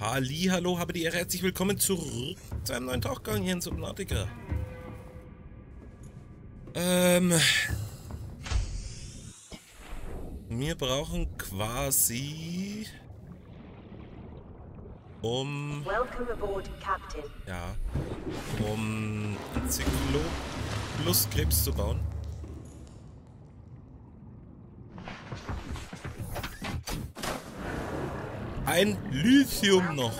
Halli, hallo, habe die Ehre, herzlich willkommen zurück zu einem neuen Tauchgang hier in Subnautica. Ähm... Wir brauchen quasi... Um... Welcome aboard, Captain. Ja. Um Enzykloplus-Krebs zu bauen. Ein Lithium noch.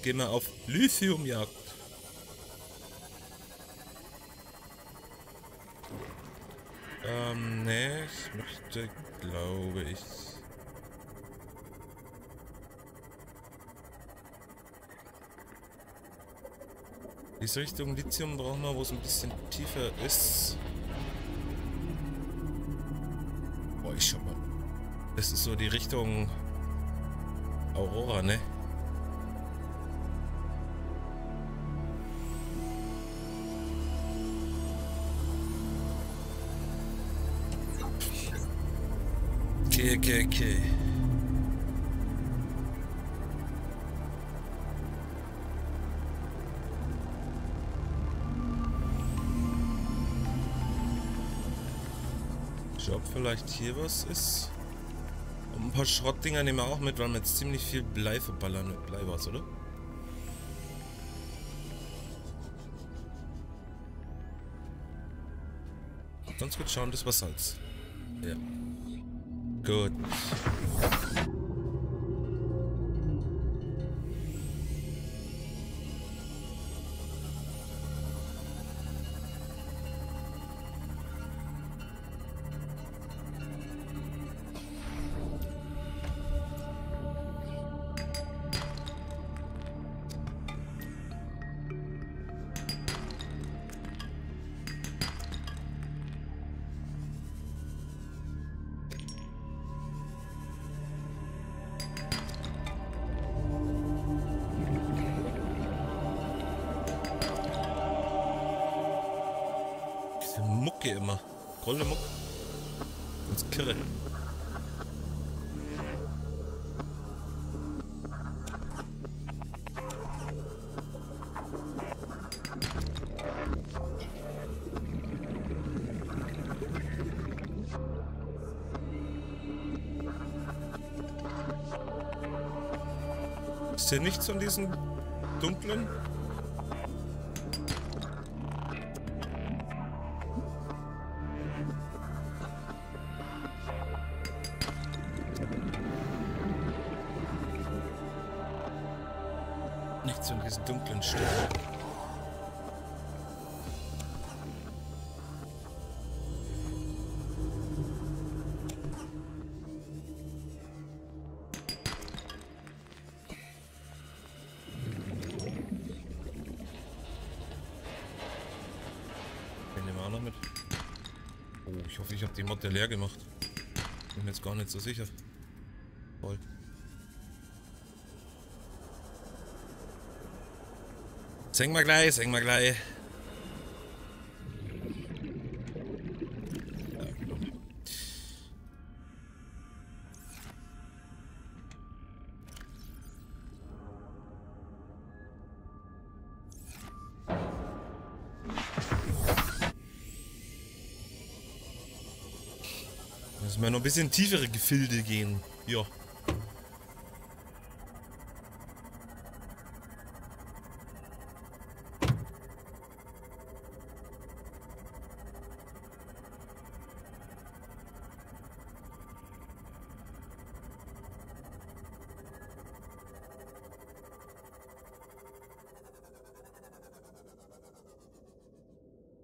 Gehen wir auf Lithiumjagd. Ähm, nee, ich möchte, glaube ich... Diese Richtung Lithium brauchen wir, wo es ein bisschen tiefer ist. Das ist so die Richtung Aurora, ne? Okay, okay, okay. Ob vielleicht hier was ist. Ein paar Schrottdinger nehmen wir auch mit, weil wir jetzt ziemlich viel Blei verballern mit Bleiwasser, oder? Ganz gut schauen, das war Salz. Ja. Gut. Hier nichts von diesen dunklen? Die Motte leer gemacht. Bin mir jetzt gar nicht so sicher. Voll. Singen wir gleich, singen wir gleich. Bisschen tiefere Gefilde gehen. Ja.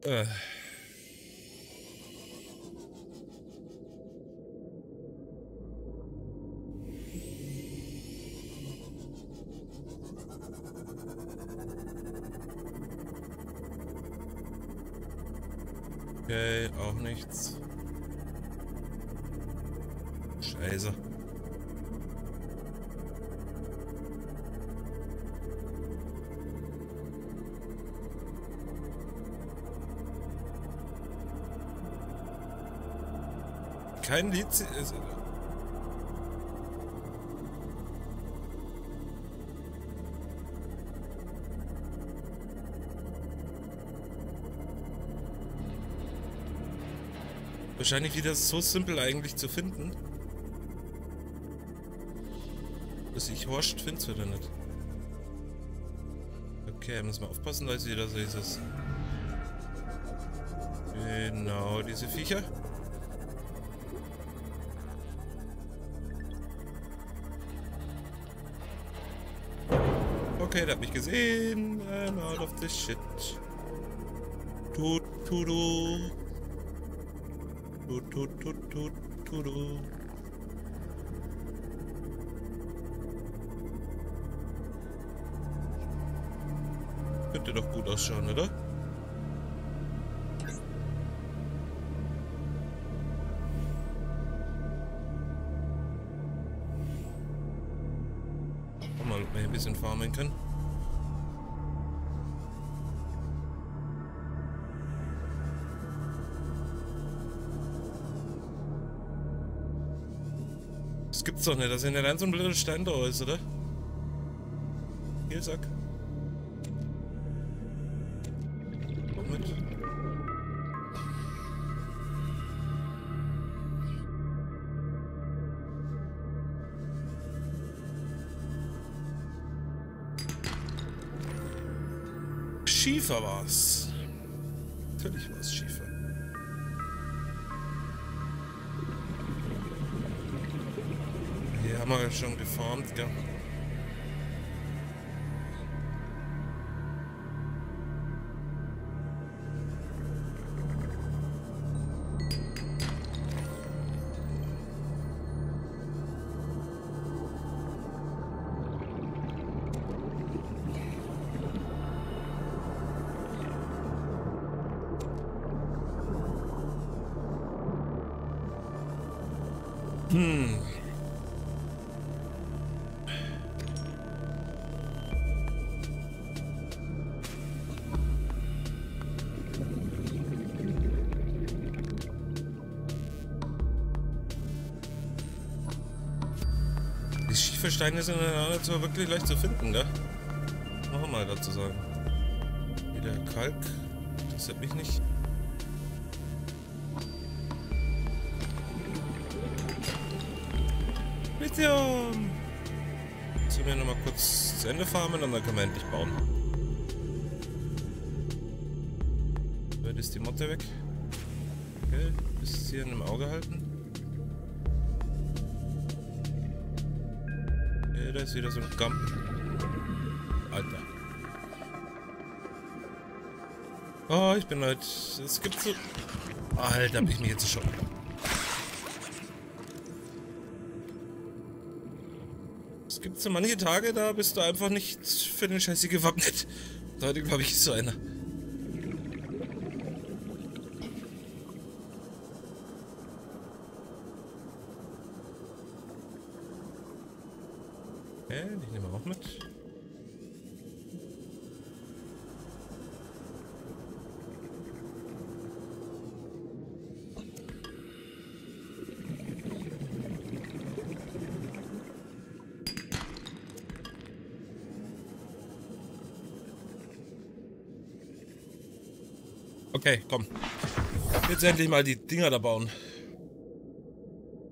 Äh. Auch nichts. Scheiße. Kein Lied. Wahrscheinlich wieder so simpel eigentlich zu finden. Dass ich horcht, find's wieder nicht. Okay, müssen wir aufpassen, da ist wieder so dieses. Genau, diese Viecher. Okay, der hat mich gesehen. I'm out of this shit. Tut, tudu. Tut, tut, tut, tut, tudu. Könnte doch gut ausschauen, oder? Mal, ob wir hier ein bisschen farmen können. Gibt's doch nicht, dass hier nicht ein so ein blöder Stein da ist, oder? Hier, sag. Mit. Schiefer war's. Natürlich war's haben wir schon gefarmt, gell? Hm. Die Schiefersteine sind ja nicht so wirklich leicht zu finden, ne? Noch mal dazu sagen. Wieder Kalk. Interessiert mich nicht. Lithium! Jetzt wir noch mal kurz zu Ende farmen und dann können wir endlich bauen. Wird ist die Motte weg? Okay, bis hier im Auge halten. Da ist wieder so ein Gump. Alter. Oh, ich bin halt. Es gibt so. Alter, hab ich mich jetzt schon. Es gibt so manche Tage, da bist du einfach nicht für den Scheiße gewappnet. Heute, glaube ich, ist so einer. Okay, die nehmen wir auch mit. Okay, komm. Jetzt endlich mal die Dinger da bauen.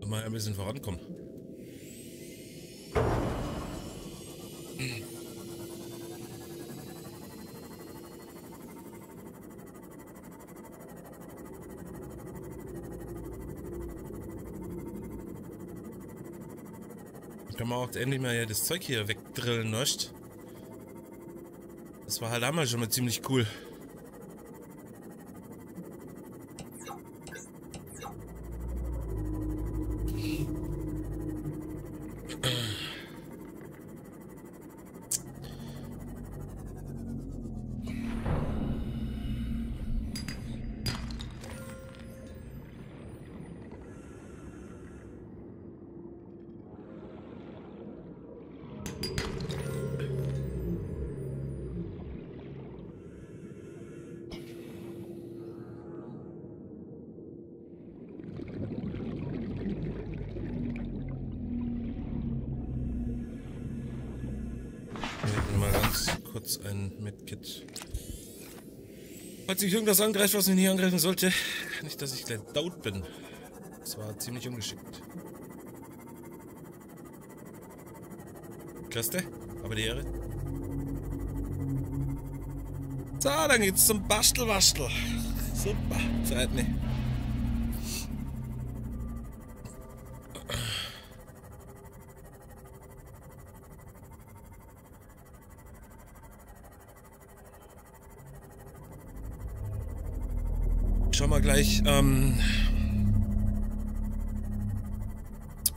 Und mal ein bisschen vorankommen. Kann man auch endlich mal hier das Zeug hier wegdrillen, nicht? Das war halt damals schon mal ziemlich cool. Medkit. Falls mich irgendwas angreift, was mich nicht angreifen sollte. Nicht, dass ich gleich laut bin. Das war ziemlich ungeschickt. Christe, aber die Ehre. So, dann geht's zum Bastelwastel. Super, freut mich. Gleich, ähm,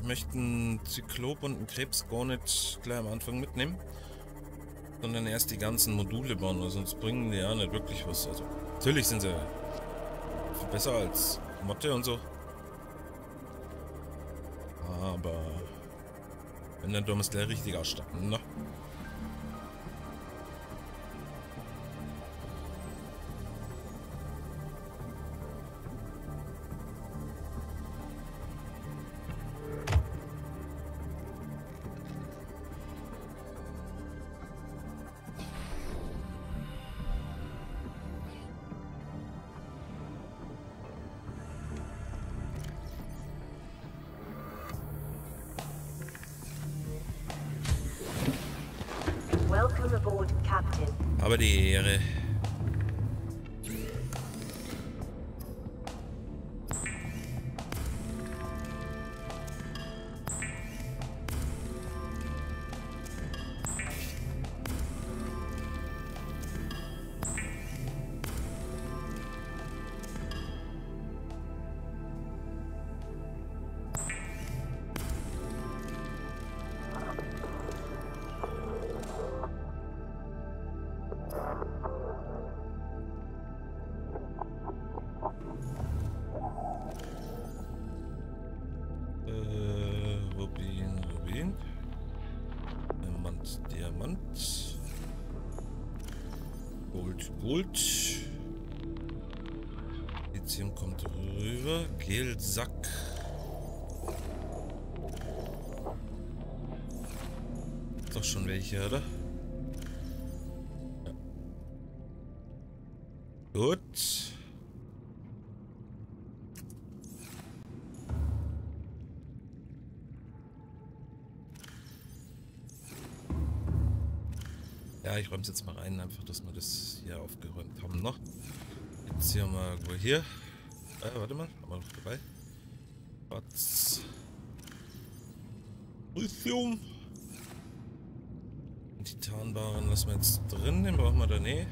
möchten Zyklop und einen Krebs gar nicht gleich am Anfang mitnehmen, sondern erst die ganzen Module bauen, weil sonst bringen die ja nicht wirklich was. Also, natürlich sind sie besser als Motte und so. Aber wenn dann du musst gleich richtig ausstatten, ne? Aber die Ehre. Gold, Gold. Lithium kommt rüber. Gelsack. Doch schon welche, oder? Räume jetzt mal rein, einfach, dass wir das hier aufgeräumt haben noch. Jetzt hier mal hier. Äh, warte mal, haben wir noch dabei. Batz. Lithium. Titanbaren lassen wir jetzt drin, den brauchen wir da eh.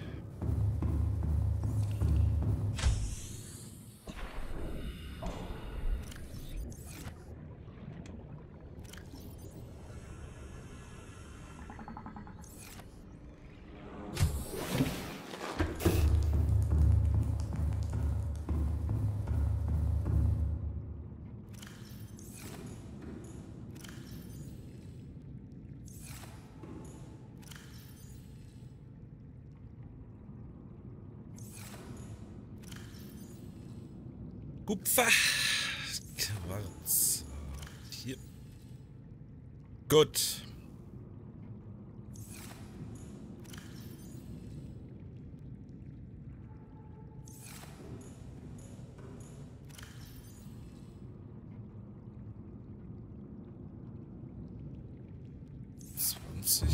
50.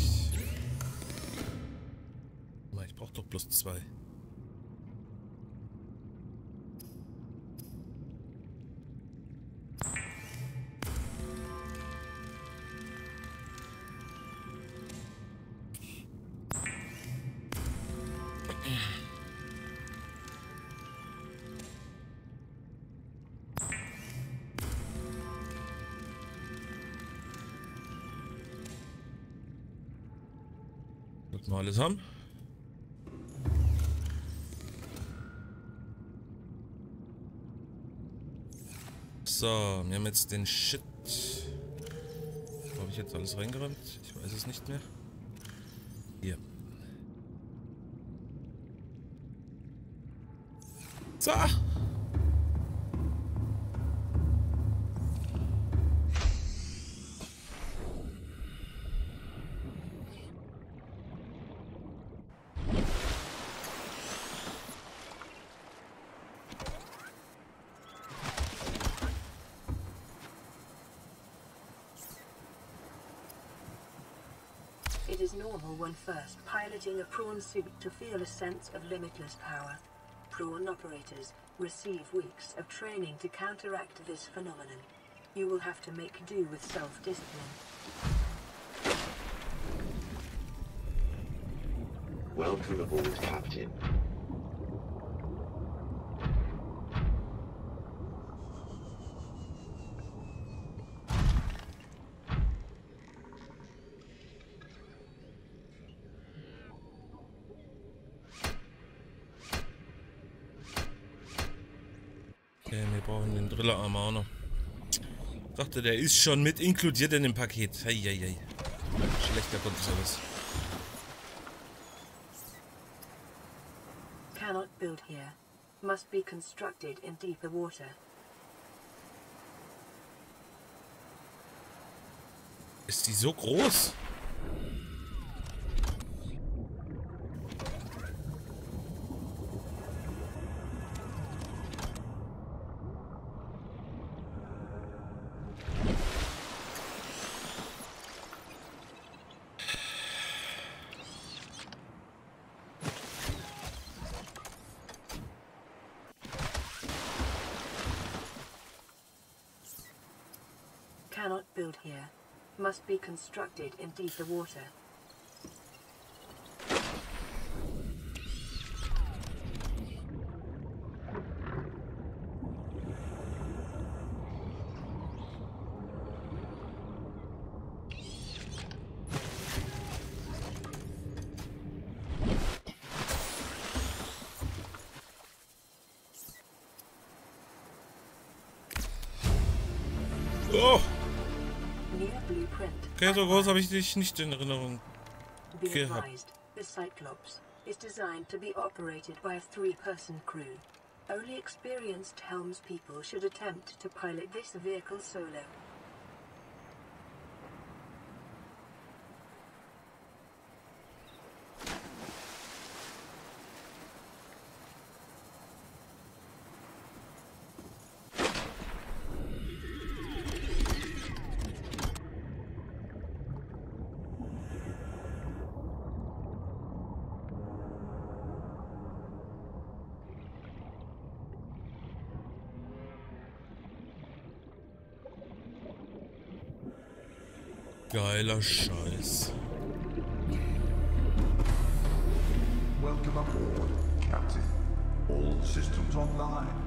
Ich brauche doch plus zwei. Alles haben? So, wir haben jetzt den Shit. Habe ich jetzt alles reingeräumt? Ich weiß es nicht mehr. Hier. So. When first piloting a prawn suit to feel a sense of limitless power. Prawn operators receive weeks of training to counteract this phenomenon. You will have to make do with self-discipline. Welcome aboard, Captain. Okay, wir brauchen den Drillerarm auch noch. Dachte, der ist schon mit inkludiert in dem Paket. Heieiei. Schlechter Kundenservice. Cannot build here. Must be constructed in deeper water. Ist die so groß? Here. Must be constructed in deeper water. Okay, so groß habe ich dich nicht in Erinnerung. Gehabt. the Cyclops is designed to be operated by a three-person crew. Only experienced Helms people should attempt to pilot this vehicle solo. Geiler Scheiß. Welcome aboard, Captain. All systems online.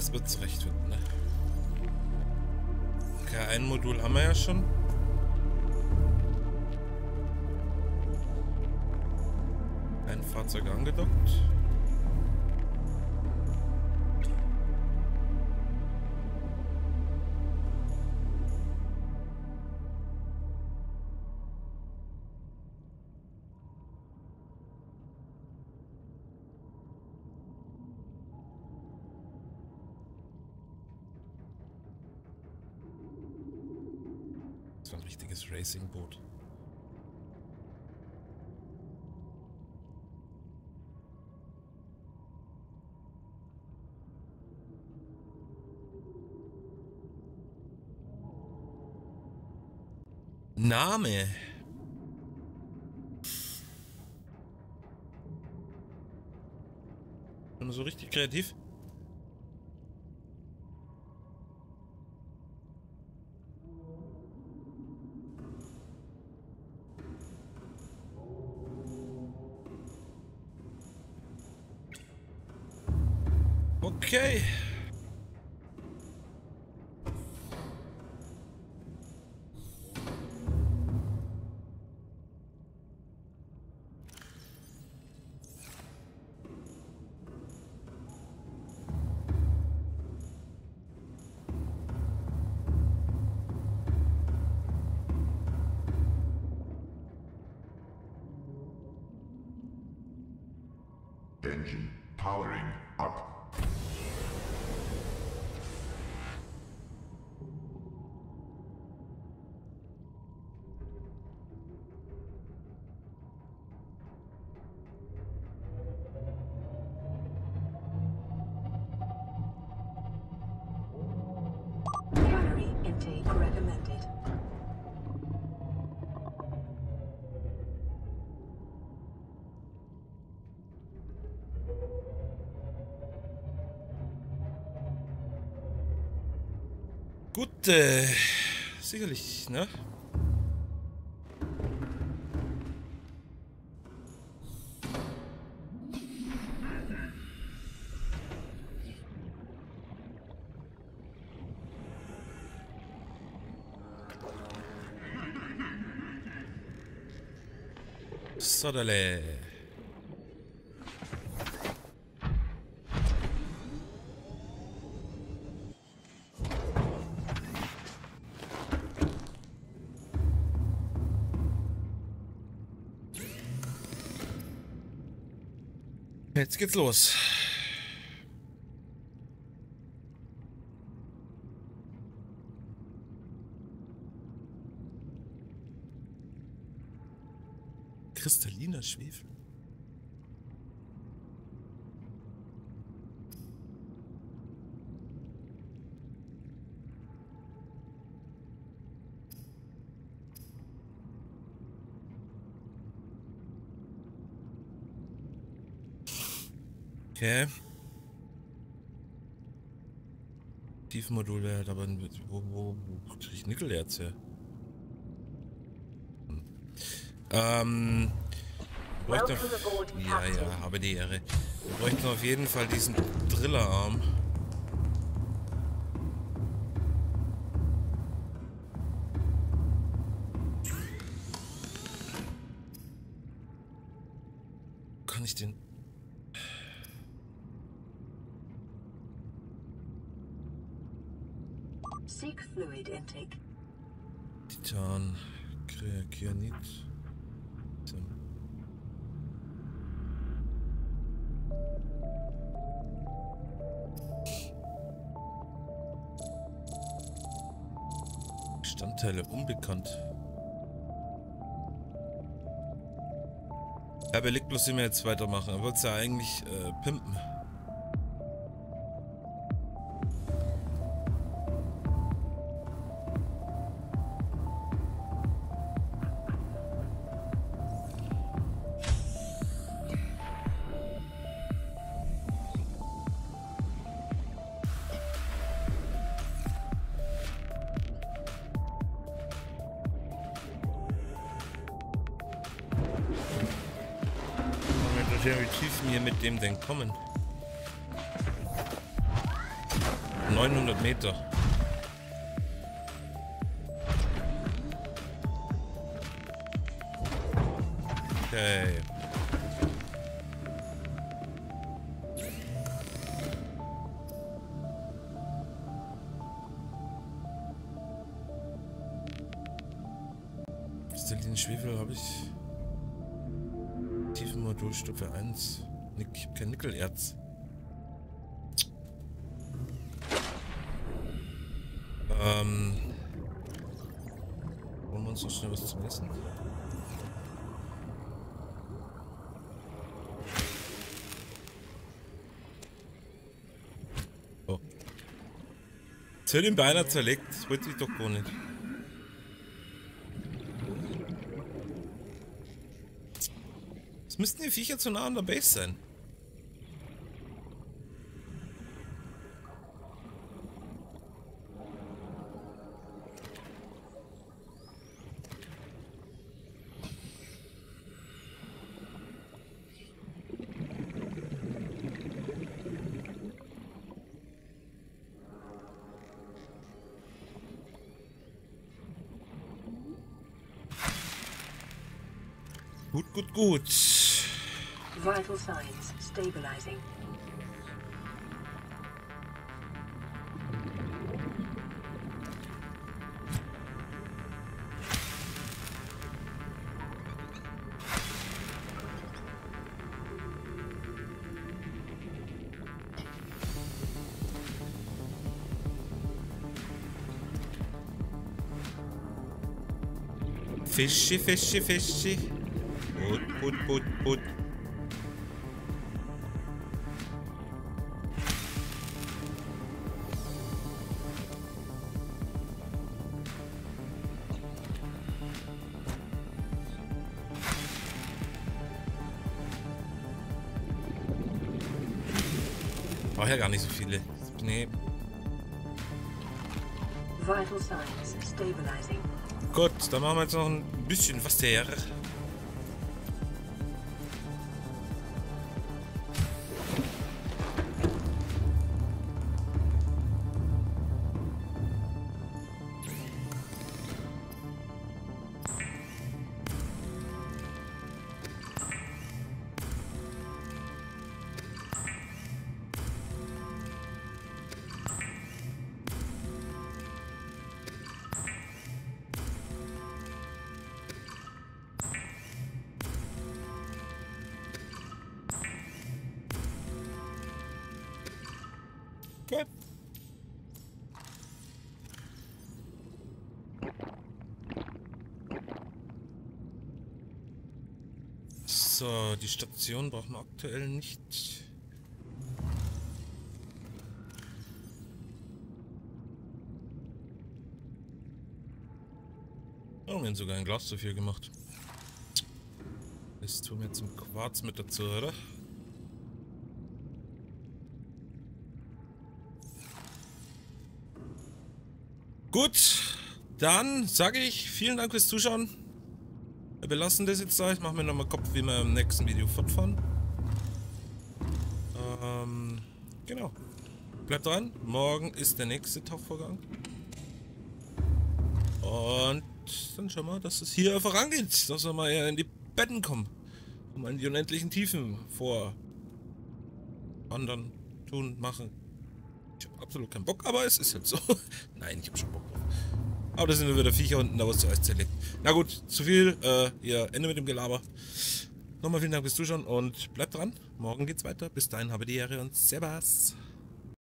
Es wird zurechtfinden, ne? Okay, ein Modul haben wir ja schon. Ein Fahrzeug angedockt. So ein richtiges Racingboot. Name. Bin so richtig kreativ. Engine powering Gut, äh, sicherlich, ne? Sodale. Jetzt geht's los. Okay. Tiefenmodul wäre halt aber. Wo, wo, wo krieg ich Nickelerz her? Hm. Ähm... Bräuchte ja, ja, habe die Ehre. Wir bräuchten auf jeden Fall diesen Drillerarm. Kann ich den... Seek fluid intake. Titan, Kre- Kyanit. Titan. Bestandteile unbekannt. Ja, überlegt bloß, wir jetzt weitermachen. Er wollte es ja eigentlich äh, pimpen. Wie tief wir mit dem denn kommen. 900 Meter. Okay. Tiefenmodul Stufe 1. Nick, ich habe kein Nickelerz. Ähm. Wollen wir uns noch schnell was zum Essen? Oh. Wird ihn beinahe zerlegt. Das wollte ich doch gar nicht. Müssten die Viecher zu nah an der Base sein. Gut, gut, gut. Vital signs stabilizing. Fischi, Fischi, Fischi. Put, put, put, put. Ja gar nicht so viele. Nee. Gut, dann machen wir jetzt noch ein bisschen was her. So, die Station brauchen wir aktuell nicht. Oh, wir haben sogar ein Glas zu viel gemacht. Das tun wir im Quarz mit dazu, oder? Gut, dann sage ich vielen Dank fürs Zuschauen. Wir belassen das jetzt da. Ich mache mir nochmal Kopf, wie wir im nächsten Video fortfahren. Ähm, genau. Bleibt dran. Morgen ist der nächste Tauchvorgang. Und dann schauen wir, dass es hier vorangeht. Dass wir mal in die Betten kommen. Um in die unendlichen Tiefen vor wandern, tun, machen. Ich habe absolut keinen Bock, aber es ist halt so. Nein, ich habe schon Bock drauf. Aber das sind nur wieder Viecher unten, da was zuerst zerlegt. Na gut, zu viel. Äh, ihr Ende mit dem Gelaber. Nochmal vielen Dank fürs Zuschauen und bleibt dran. Morgen geht's weiter. Bis dahin habe die Ehre und Servus.